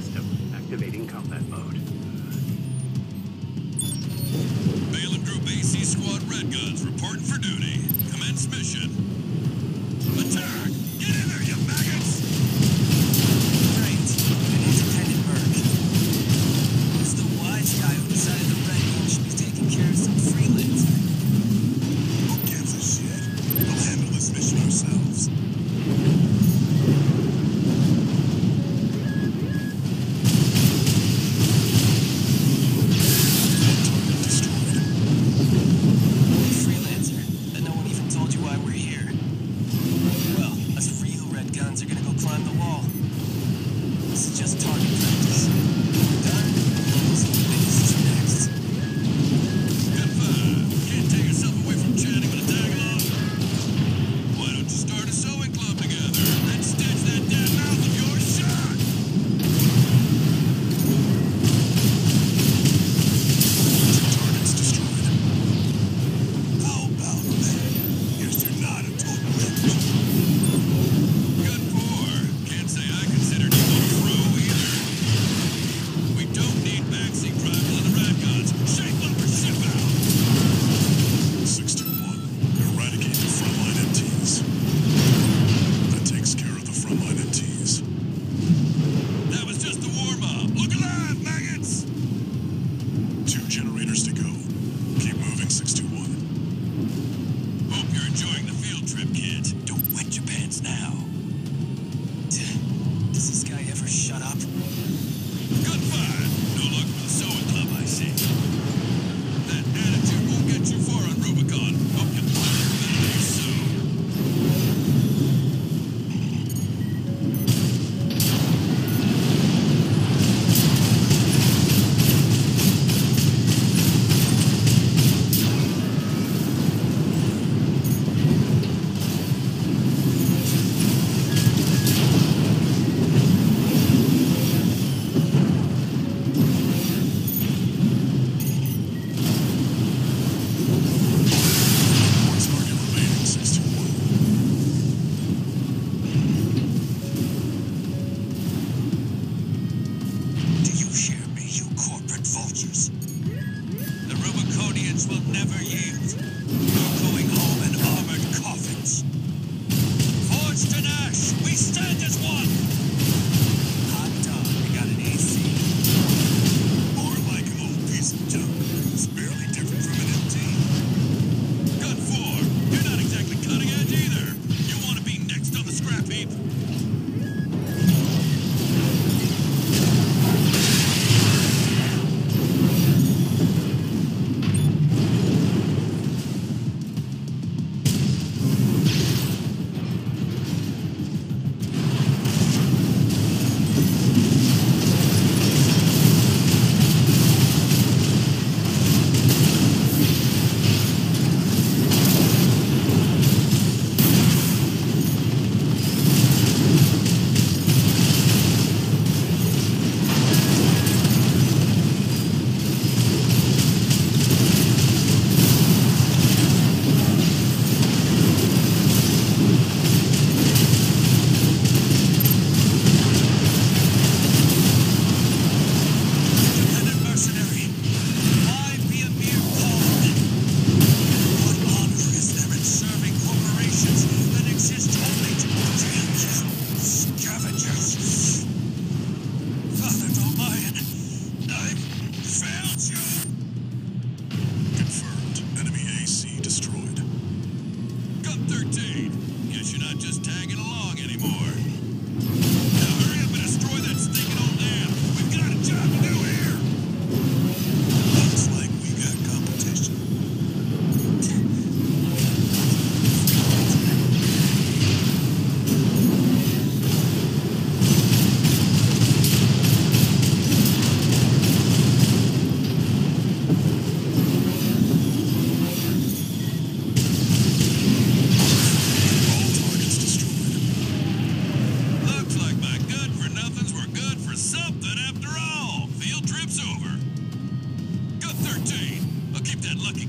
system. Activating combat mode. Balam Group AC Squad Red Guns reporting for duty. Commence mission. 9621. Hope you're enjoying the field trip, kids. never yield. not just tagging along anymore. Keep that lucky